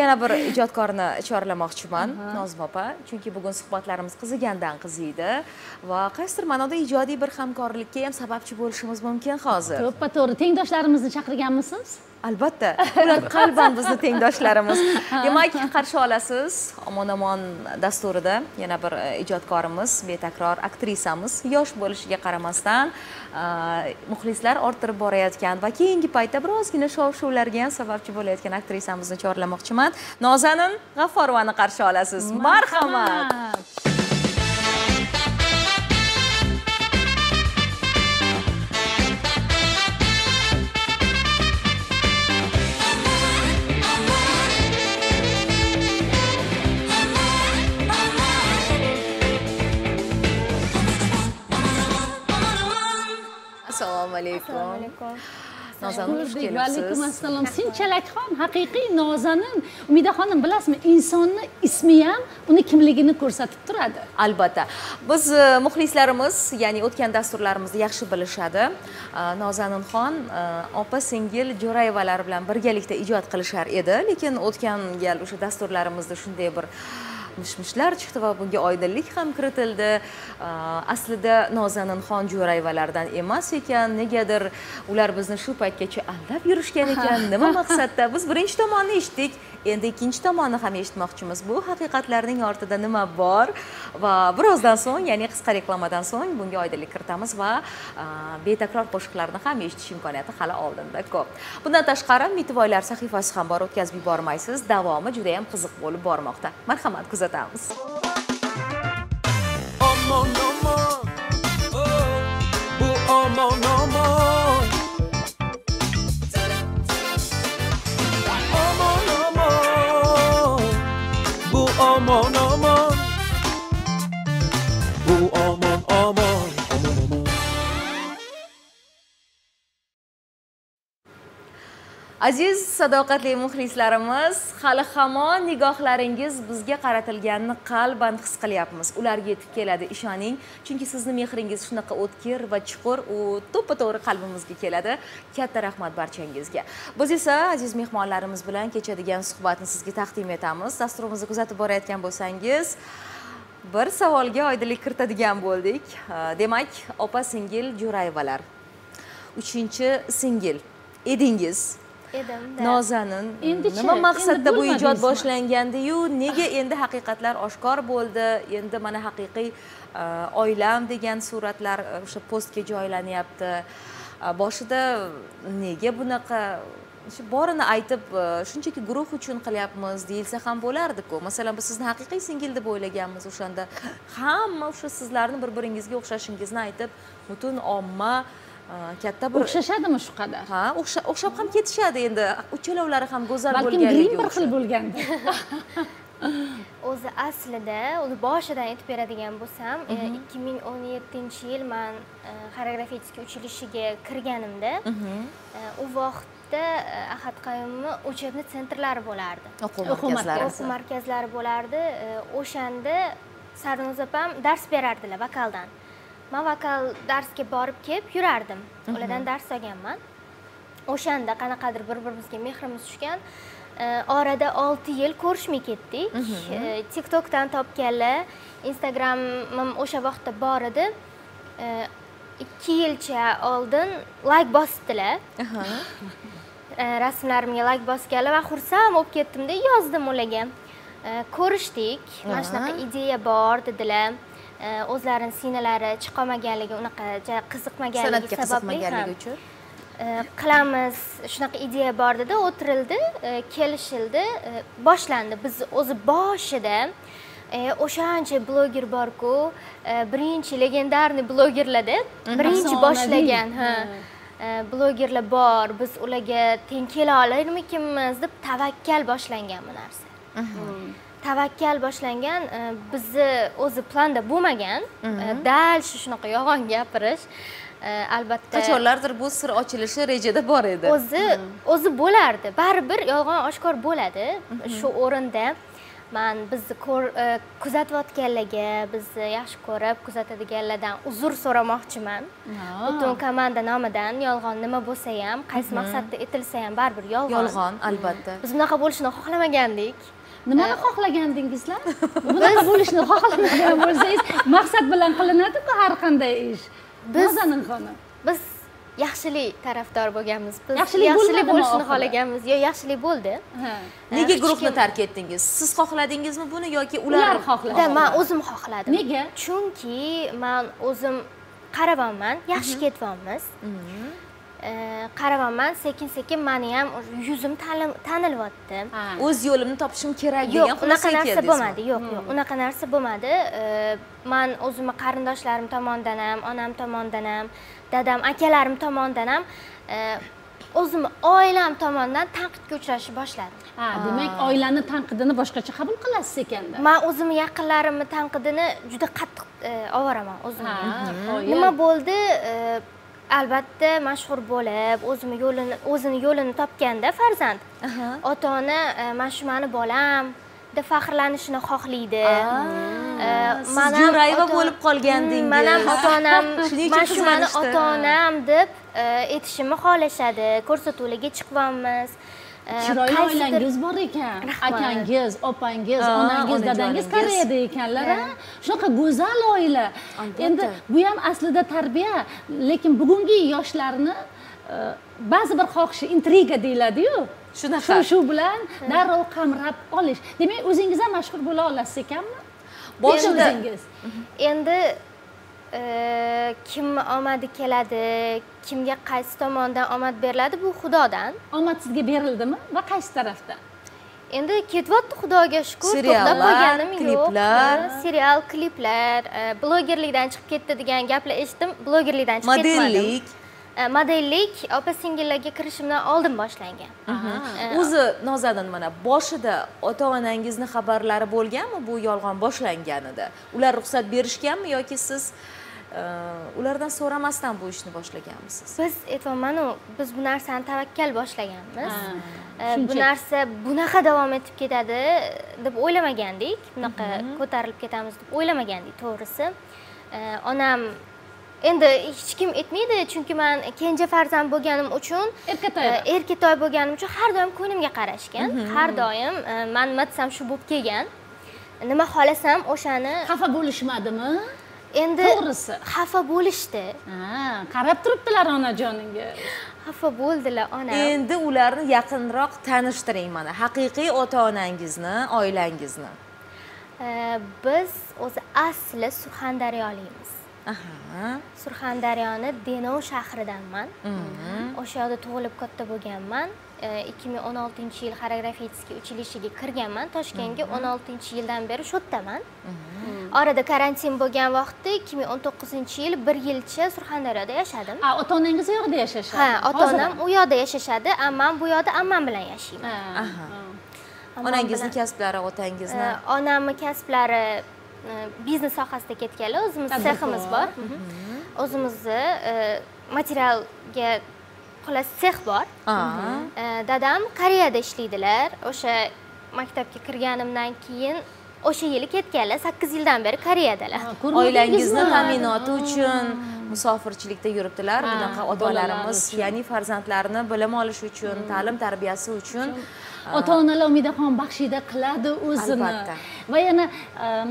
yana bir ijodkorni chorlamoqchiman nozim opa. Chunki bugun suhbatlarimiz qizigandan qiziydi va qaysidir ma'noda ijodiy bir hamkorlikka ham sababchi bo'lishimiz mumkin hozir. To'ppa to'g'ri. Tengdoshlarimizni chaqirganmisiz? Albatta ular qalban bizni tengdoshlarimiz demak qarshi olasiz. Omon omon dasturida yana bir e, ijodkorimiz betakror aktrisamiz yosh bo'lishiga qaramasdan e, muxlislar orttirib borayotgan va keyingi paytda birozgina shov shuvlarga ham sababchi bo'layotgan aktrisamizni chorlamoqchiman. Nozanin g'afforovani qarshi olasiz. Marhamat assalomu alaykum assalomu alaykum ko'rdik va alaykum assalom sinchalakxon haqiqiy nozanin umidaxonim bilasizmi insonni ismi ham uni kimligini ko'rsatib turadi. Albatta. Biz e, muxlislarimiz ya'ni o'tgan dasturlarimizda yaxshi bilishadi. E, nozaninxon e, opa singil jo'rayevalar bilan birgalikda ijod qilishar edi. Lekin o'tgan gal o'sha dasturlarimizda shunday bir mishmishlar chiqdi va bunga oydinlik ham kiritildi. Aslida nozaninxon jo'rayevalardan emas ekan. Negadir ular bizni shu paytgacha aldab yurishgan ekan. Nima maqsadda? Biz birinchi tomonni eshitdik endi ikkinchi tomonni ham eshitmoqchimiz. Bu haqiqatlarning ortida nima bor? Va birozdan so'ng ya'ni qisqa reklamadan so'ng bunga oydinlik kiritamiz va betakror qo'shiqlarni ham eshitish imkoniyati hali oldinda ko'p. Bundan tashqari mitivoylar sahifasi ham bor o'tkazib yubormaysiz. Davomi juda yam qiziq bo'lib bormoqda. Marhamat kuzatamiz. Omon omon oh, Bu omon aziz sadoqatli muxlislarimiz hali hamon nigohlaringiz bizga qaratilganini qalban his qilyapmiz. Ularga yetib keladi ishoning chunki sizni mehringiz shunaqa o'tkir va chuqur u to'ppa to'g'ri qalbimizga keladi. Katta rahmat barchangizga. Biz esa aziz mehmonlarimiz bilan kechadigan suhbatni sizga taqdim etamiz. Dasturimizni kuzatib borayotgan bo'lsangiz bir savolga oydinlik kiritadigan bo'ldik. Demak opa singil jo'rayevalar uchinchi singil edingiz. Edim nozanin Endi-chi, nima maqsadda bu ijod boshlangandiyu? Nega endi haqiqatlar oshkor bo'ldi? Endi mana haqiqiy e, oilam degan suratlar e, o'sha postga joylanyapti. E, boshida nega bunaqa shu borini aytib shunchaki guruh uchun qilyapmiz deyilsa ham bo'lardiku. Masalan biz sizni haqiqiy singil deb o'ylaganmiz o'shanda. Hamma o'sha sizlarni bir biringizga o'xshashingizni aytib butun omma katta bir o'xshashadimi shu qadar? Ha o'xsha- o'xshab ham ketishadi endi. Uchalovlari ham go'zal balkim bo'lganligi grim bir xil bo'lganda o'zi aslida o'zi boshidan aytib beradigan bo'lsam e, ikki ming o'n yettinchi yil man e, xoreografический училищеga kirganimda e, u vaqtda ahad qayumni учебный centrlari bo'lardi. O'quv markazlari. o'quv markazlari bo'lardi. O'shanda sarnoz opam dars berardilar vokaldan man vokal darsga borib kelib yurardim. Ulardan dars olganman. O'shanda qanaqadir bir birimizga mehrimiz tushgan E, orada olti yil ko'rishmay ketdik. E, tiktokdan topganlar instagramim o'sha vaqtda bor edi. E, ikki yilcha oldin layk. E, rasmlarimga layk bosganlar va xursand bo'lib ketdimda yozdim ularga. Ko'rishdik. Mana shunaqa ideya bor dedilar o'zlarini sinalari chiqolmaganligi unaqa qiziqmaganligi sababli qiziqmaganligi uchun. e, qilamiz shunaqa ideya bor dedi o'tirildi e, kelishildi e, boshlandi. Biz o'zi boshida o'shancha bloger borku birinchi legendarniy blogerlarda birinchi Afsonaviy. boshlagan ha. Blogerlar bor biz ularga teng kela olarmikinmiz deb tavakkal boshlangan bu narsa tavakkal boshlangan e, bizni o'zi planda bo'lmagan. E, dal shu shunaqa yolg'on gapirish E, albatta qachonlardir bu sir ochilishi rejada bor edi. O'zi o'zi bo'lardi. Baribir yolg'on oshkor bo'ladi shu o'rinda. Man bizni kuzatayotganlarga bizni yaxshi ko'rib kuzatadiganlardan uzr so'ramoqchiman. Butun komanda nomidan yolg'on nima bo'lsa ham qaysi maqsadda etilsa ham baribir yolg'on. Yolg'on albatta. Biz bunaqa bo'lishini xohlamagandik nimani xohlagandingizlar? Bunaqa bo'lishni xohlamagan bo'lsangiz maqsad bilan qilinadiku har qanday ish? Biz- nozanin xonim. biz yaxshilik tarafdor bo'lganmiz. Biz Yaxshilik bo'lishini xohlaganmiz. Yo yaxshilik bo'ldi. Ha. nega guruhni tark etdingiz? Siz xohladingizmi buni yoki ular xohladi. Man o'zim xohladim. Nega? chunki man o'zim qaravyapman yaxshi ketyapmiz Qaravyapman sekin sekin mani ham yuzim tanil- tanilyapti. O'z yo'limni topishim kerak degan yo'q unaqa xulosaga narsa bo'lmadi. Yo'q yo'q unaqa narsa bo'lmadi. Man o'zimni qarindoshlarim tomonidan ham onam tomonidan ham dadam akalarim tomonidan ham o'zimni oilam tomonidan tanqidga uchrashni boshladim. Ha demak oilani tanqidini boshqacha qabul qilasiz ekanda man o'zimni yaqinlarimni tanqidini juda qattiq eh, ovoraman ha qoyil. nima bo'ldi albatta mashhur bo'lib o'zini yo'lini o'zini yo'lini topganda farzand. Ota ona eh, mana shu mani bolam deb faxrlanishini xohlaydi. Eh, siz Jo'rayeva bo'lib qolgandingiz. Mm, man ham ota onam mana shu mani ota onam deb aytishimni xohlashadi ko'rsatuvlarga chiqyapmiz. Chiroyli oilangiz bor ekan akangiz opangiz onangiz dadangiz koreyada ekanlar a shunaqa go'zal oila. Endi bu ham aslida tarbiya lekin bugungi yoshlarni e, ba'zi bir xohishi intriga deyiladiyu. Shunaqa. shu bilan darrov qamrab olish. Demak o'zingiz ham mashhur bo'la olasiz ekanmi Boshida- endi kim omadi keladi kimga qaysi tomondan omad beriladi bu xudodan? Omad sizga berildimi va qaysi tarafdan? Endi ketyapti xudoga shukur to'xtab qolganim yo'q. kliplar. Serial kliplar eh, blogerlikdan chiqib ketdi degan gaplar eshitdim blogerlikdan chiqib ketmadim. Modellik. Eh, modellik opa singillarga kirishimdan oldin boshlangan. O'zi nozanin mana boshida ota onangizni xabarlari bo'lganmi? Bu yolg'on boshlanganida. Ular ruxsat berishganmi yoki siz e, ulardan so'ramasdan bu ishni boshlaganmisiz? Biz aytyapmanu biz bu narsani tavakkal boshlaganmiz. Bu narsa bunaqa davom etib ketadi deb o'ylamagandik. Bunaqa ko'tarilib ketamiz deb o'ylamagandik to'g'risi. Onam endi hech kim aytmaydi chunki man kenja farzand bo'lganim uchun Erkatoy. erkatoy bo'lganim uchun har doim ko'nglimga qarashgan. Har doim man nima desam shu bo'lib kelgan. Nima xohlasam o'shani xafa bo'lishmadimi endi To'g'risi. xafa bo'lishdi. Ha qarab turibdilar onajoningiz xafa bo'ldilar onam. Endi ularni yaqinroq tanishtiring mana. Haqiqiy ota onangizni oilangizni biz o'zi asli surxondaryoliymiz aha surxondaryoni denov shahridanman. O'sha yerda tug'ilib katta bo'lganman. Ikki ming o'n oltinchi yil xoreografический училищеga kirganman. Toshkentga o'n oltinchi yildan beri shu yerdaman orada karantin bo'lgan vaqtda ikki ming o'n to'qqizinchi yil bir yilcha surxondaryoda yashadim. Ha ota onangiz u yoqda yashashadi. Ha ota onam u yoqda yashashadi. Ammam bu yoqda ammam bilan yashayman. Onangizni kasblari otangizni? Eh, onamni kasblari biznes sohasida ketganlar o'zimiz seximiz bor o'zimizni materialga xullas sex bor dadam koreyada ishlaydilar o'sha maktabga kirganimdan keyin o'sha yili ketganlar sakkiz yildan beri koreyadalar oilangizni ta'minoti uchun musofirchilikda yuribdilar. Bunaqa bolalar otalarimiz uchun. ya'ni farzandlarini bilim olishi uchun ta'lim tarbiyasi uchun ota onalar umidaxon baxshida qiladi o'zini. Albatta. va yana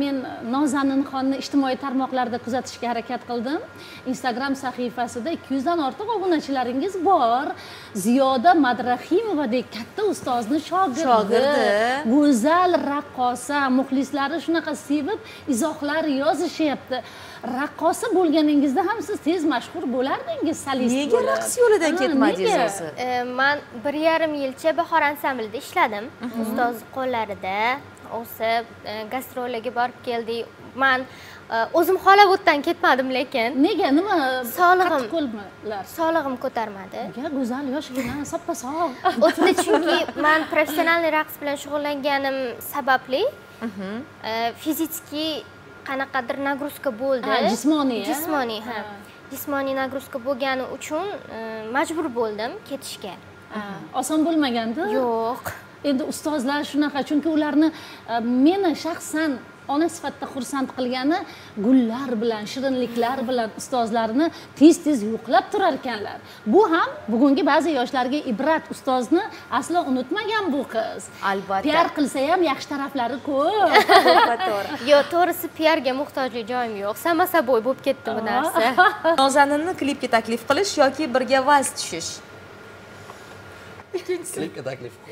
men nozaninxonni ijtimoiy tarmoqlarda kuzatishga harakat qildim. Instagram sahifasida ikki yuzdan ortiq obunachilaringiz bor. Ziyoda madrahimovadek katta ustozni shogirdi Shogirdi. go'zal raqqosa muxlislari shunaqa sevib izohlar yozishyapti. Raqqosa bo'lganingizda ham siz tez mashhur bo'lardingiz solist nega raqs yo'lidan ketmadingiz o'zi? Eh, man bir yarim yilcha bahor ansamblida ishladim. Ustoz qo'llarida. O'sib eh, gastrollarga borib keldik man eh, o'zim yerdan ketmadim lekin nega? Nima? Sog'lig'im. sog'lig'im ko'tarmadi. Nega? Go'zal yoshgina soppa sog' o'tdi chunki man professionalniy raqs bilan shug'ullanganim sababli eh, fizический qanaqadir nagruzka bo'ldi jismoniy, jismoniy ha. Jismoniy nagruzka bo'lgani uchun eh, majbur bo'ldim ketishga. Oson bo'lmaganda yo'q. Endi ustozlar shunaqa chunki ularni e, meni shaxsan ona sifatida xursand qilgani gullar bilan shirinliklar bilan ustozlarni tez tez yo'qlab turar ekanlar. Bu ham bugungi ba'zi yoshlarga ibrat. Ustozni aslo unutmagan bu qiz. Albatta. piar qilsa ham yaxshi taraflari ko'p. To'g'ri. Yo to'g'risi piarga muhtojlik joyim yo'q. Sama saboy bo'lib ketdi bu narsa. Nozaninni klipga taklif qilish yoki birga vals tushish klipga taklif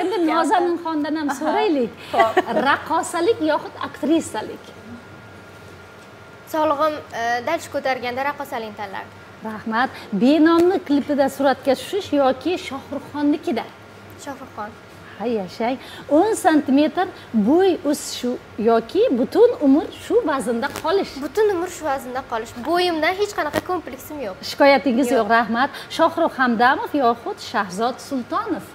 endi nozaninxondan ham so'raylik. Raqqosalik yoxud aktrisalik? Sog'lig'im e, dalch ko'targanda raqqosalikni tanlardim. Rahmat. Benomni klipida suratga tushish yoki shohruxxonnikida? Shohruxxon ha yashang. o'n santimetr bo'y o'sishi yoki butun umr shu vaznda qolish. Butun umr shu vaznda qolish. Bo'yimdan hech qanaqa kompleksim yo'q. Shikoyatingiz Yo'q. rahmat. Shohrux hamdamov yoxud shahzod sultonov.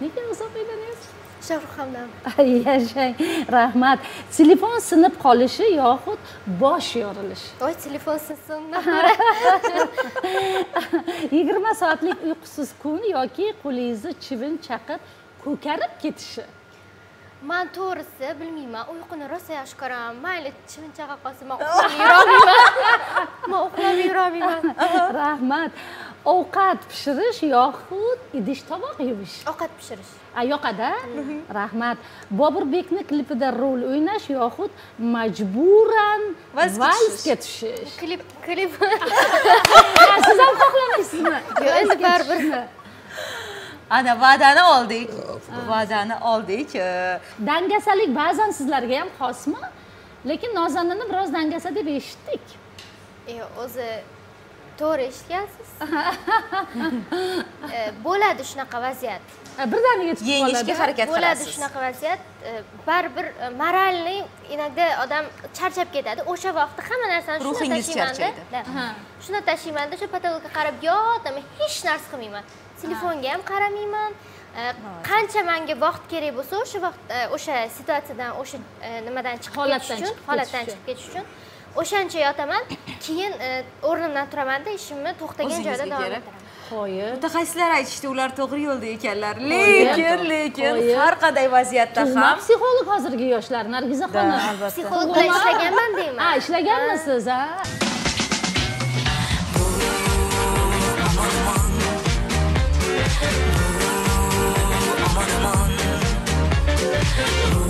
Nega uzoq uylanyapsiz shohrux hamdam yashang. Rahmat. Telefon sinib qolishi yoxud bosh yorilishi? Voy telefon sinsinmi yigirma soatlik uyqusiz kun yoki qo'lingizni chivin chaqib ko'karib ketishi? Man to'g'risi bilmayman. Uyquni rosa yaxshi ko'raman. Mayli chivin chaqib qolsa man uxlab yurolmayman man uxlab yurolmayman rahmat ovqat pishirish yoxud idish tovoq yuvish. Ovqat pishirish. A yoqada rahmat. Boburbekni klipida rol o'ynash yoxud majburan Valsga tushish klip klip. Siz ham xohlamaysizmi? Yo'q, endi baribir. ana va'dani oldik. Va'dani oldik Eh, dangasalik ba'zan sizlarga ham xosmi? Lekin nozanini biroz dangasa deb eshitdik. E, o'zi to'g'ri eshitgansiz E, bo'ladi shunaqa vaziyat. Birdaniga chiqib yengishga qoladi. harakat bo'ladi qilasiz shunaqa vaziyat. E, baribir e, moralniy inogda odam charchab ketadi. O'sha vaqtda hamma narsani Ruhingiz charchaydi. Shunday tashlaymanda o'sha potologga qarab yotaman hech narsa qilmayman. Telefonga ham qaramayman. Qancha manga vaqt kerak bo'lsa o'sha vaqt e, o'sha situatsiyadan o'sha nimadan chiqib Holatdan ketish uchun chiqib holatdan ketish chiqib ketish uchun o'shancha yotaman keyin e, o'rnimdan turamanda ishimni to'xtagan joyda O'zingizga davom kerak. ettiraman. Qo'yib mutaxassislar aytishdi ular to'g'ri yo'lda ekanlar. Lekin lekin har qanday vaziyatda ham psixolog hozirgi yoshlar nargiza xonim albatta. psixolog bilan ishlaganman deyman. Ha ishlaganmisiz ha? Oh